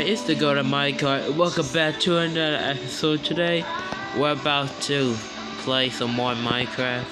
it's the God of Minecraft. Welcome back to another episode today. We're about to play some more Minecraft.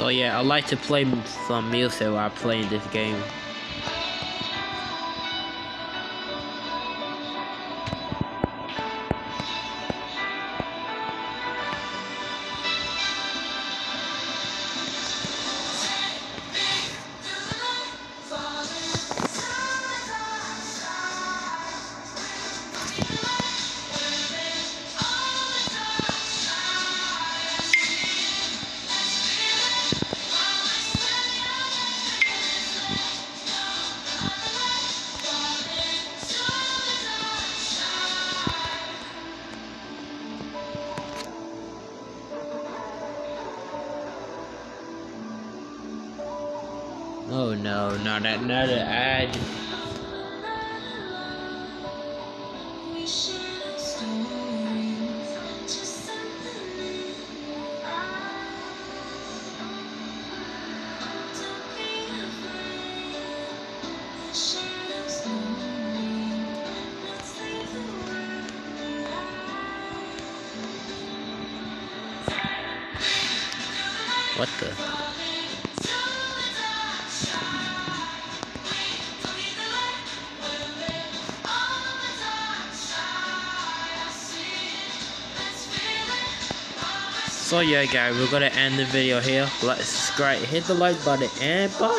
So yeah, I like to play some music while playing this game. Oh no, not another ad. What the? So yeah guys, we're gonna end the video here. Like, subscribe, hit the like button, and bye!